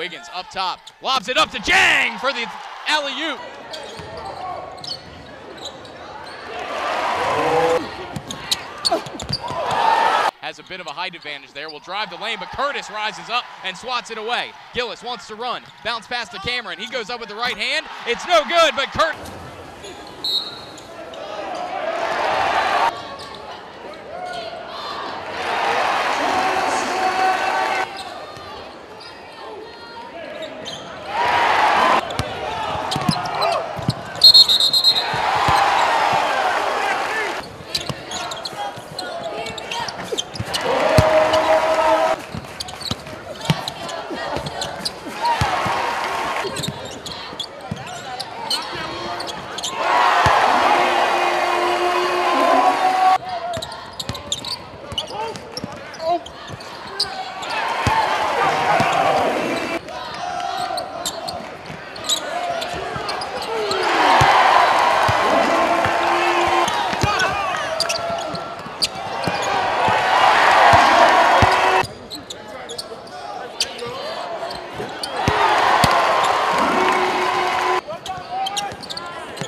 Wiggins up top, lobs it up to Jang for the alley-oop. Has a bit of a height advantage there. Will drive the lane, but Curtis rises up and swats it away. Gillis wants to run. Bounce past to Cameron. He goes up with the right hand. It's no good, but Curtis.